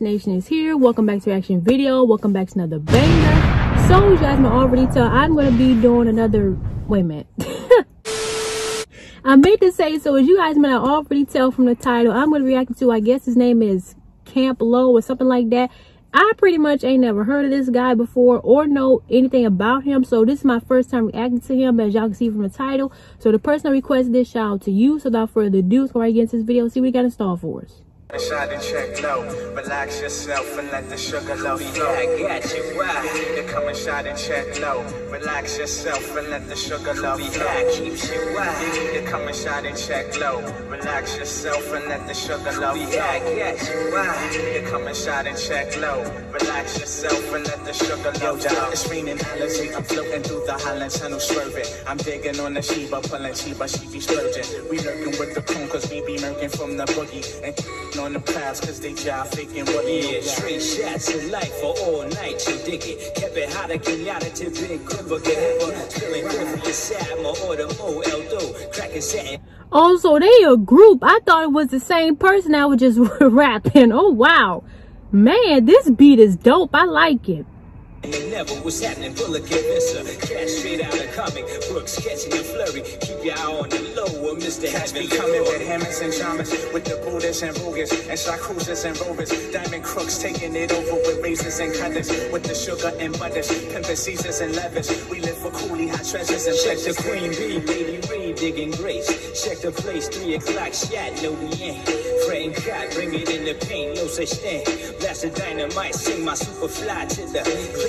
reaction is here. Welcome back to reaction video. Welcome back to another banger. So you guys may already tell i'm to be doing another wait a minute. I meant to say so as you guys may already tell from the title i'm to react to i guess his name is Camp Lo or something like that. I pretty much ain't never heard of this guy before or know anything about him. So this is my first time reacting to him as y'all can see from the title. So the person that requested this shout out to you. So without further ado let's go right into this video see what he got in store for us Shot and check low. Relax yourself and let the sugar low flow. I got you. Why? You come and shot and check low. Relax yourself and let the sugar low flow. keeps you. Why? You come and shot and check low. Relax yourself and let the sugar low flow. I got you. Why? You come and shot and check low. Relax yourself and let the sugar low flow. It's raining Alizé. I'm floating through the Holland Tunnel swerving. I'm digging on the Sheba, pulling Sheba, she be splurging. We lurking with the coon cause we be murking from the boogie. And on the clouds cause they jive faking what Yeah, straight shots of life for all night, you dig it. Kept it hot again, yada to big gripper, get hipper. Spilling coffee aside, my order, mo, eldo, cracking satin. Oh, so they a group. I thought it was the same person that was just rapping. Oh, wow. Man, this beat is dope. I like it. And never was happening, Bullock and Visser. Uh, Cash straight out of comic books, sketching and flurry. Keep your eye on the low, or Mr. Cats be coming with hammers and jammers, with the Buddhas and Rugas, and shot and rovers. Diamond crooks taking it over with razors and cutters, with the sugar and butters, pimping Caesars and levers. We live for coolie hot treasures and Check the queen bee, baby Reed digging grace. Check the place, three o'clock shot, no we ain't. Fretting cot, bring it in the paint, no such thing. Blast the dynamite, sing my super fly to the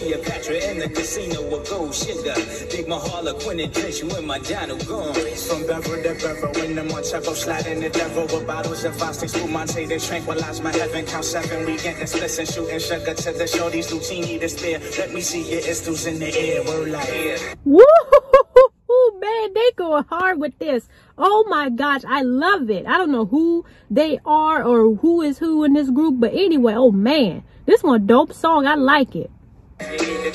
Cleopatra in the casino with gold sugar. Big Mahala, and drench you in my Donald gone. From Beverly to Beverly, when the Montego sliding the devil with bottles of Vox, Spumante to tranquilize my heaven. Count seven, we get the splits and shooting sugar to the shorties, Luchini to spare. Let me see your istos in the air, we're like, Woo! Man, they go hard with this. Oh my gosh, I love it. I don't know who they are or who is who in this group, but anyway, oh man, this one dope song. I like it.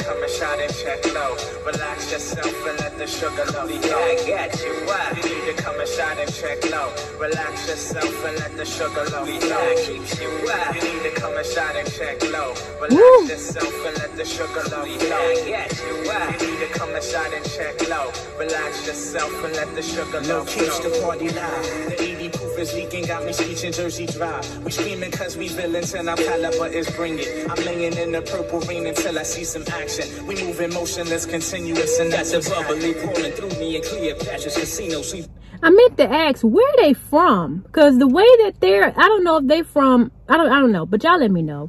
You need to come and shot and check low. Relax yourself and let the sugar low flow. I got you. Why? You need to come and shot and check low. Relax yourself and let the sugar low flow. keeps you. Why? You need to come and shot and check low. Relax Woo. yourself and let the sugar low flow. I got you. Why? You need to come and shot and check low. Relax yourself and let the sugar low keeps the party live. The 80 proof is leaking, got me speeching Jersey Drive. We screaming cause we villains and our caliber is bringing. I'm laying in the purple rain until I see some action. We moving motionless, continuous, and that's a bubbly pouring through me in Cleopatra's casino. She I meant to ask where they from, cause the way that they're, I don't know if they from, I don't, I don't know, but y'all let me know.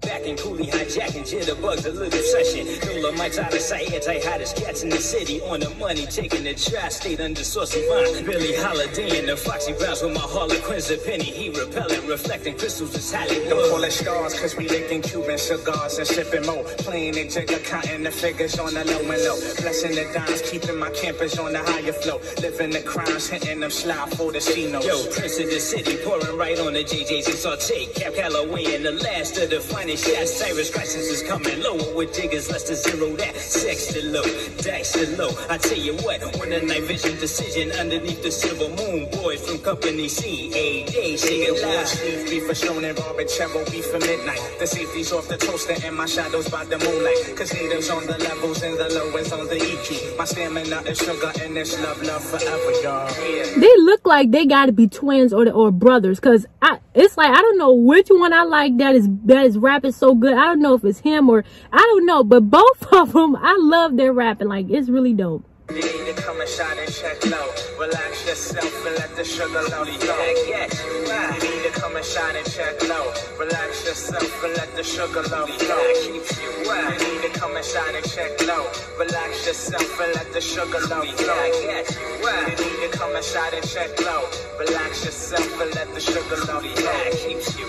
Back in coolie hijacking jitterbugs, a little session. Dolomite's out of sight, anti-hottest cats in the city. On the money, taking the tri-state under saucy vine. Billie Holiday and the Foxy Browns with my Harlequins, a penny. He repellent, reflecting crystals is Hollywood. Don't call it stars, cause we licking Cuban cigars and sipping more. Playing the jigger, counting the figures on the low and low. Blessing the dimes, keeping my campers on the higher flow. Living the crimes, hitting them slide for the Casinos. Yo, Prince of the City, pouring right on the JJ's and saute. Cab Calloway and the last of the finest Spanish shots. Cyrus Crisis is coming lower with diggers, less to zero that. Sex to low, dice low. I tell you what, when the night vision decision underneath the silver moon, boys from company C, A, day, shake it loud. Steve beef for Stone and Robert Cheryl beef for midnight. The safety's off the toaster and my shadows by the moonlight. Cause haters on the levels and the lowest on the EQ. My stamina is sugar and it's love, love forever, y'all. Yeah. They look like they gotta be twins or or brothers, cause I it's like I don't know which one I like that is that is rap rapping so good. I don't know if it's him or I don't know, but both of them, I love their rapping. Like it's really dope. You need to come and shine and check low. Relax yourself and let the sugar low flow. You need to come and shine and check low. Relax yourself and let the sugar low flow. Keeps you You need to come and shine and check low. Relax yourself and let the sugar low flow. You need to come and shine and check low. Relax yourself and let the sugar low flow. Keeps you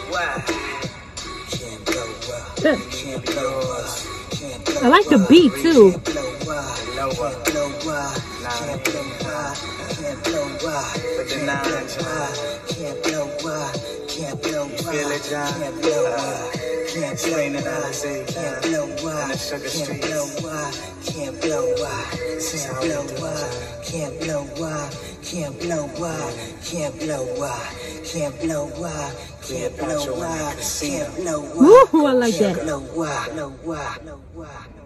I like the beat too. Feel it, John. Can't explain it, I say. the sugar Can't streets. blow why, can't blow why, can't blow why, can't blow why, can't blow why, can't blow why, can't blow why, can't blow why, can't blow why, Woo, I like can't that. blow why, blow why, blow why. Oh, that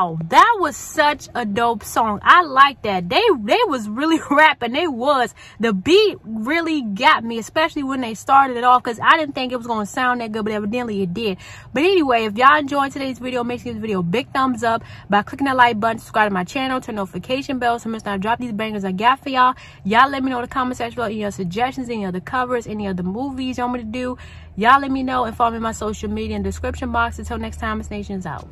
Oh, was such a dope song. I like that. They they was really rapping. They was. The beat really got me, especially when they started it off because I didn't think it was going to sound that good, but evidently it did. But anyway, if y'all enjoyed today's video, make sure you give this video a big thumbs up by clicking that like button, subscribe to my channel, turn notification bell so miss not drop these bangers I got for y'all. Y'all let me know in the comment section below any other suggestions, any other covers, any other movies y'all want me to do. Y'all let me know and follow me on my social media in the description box. Until next time, this nation is out.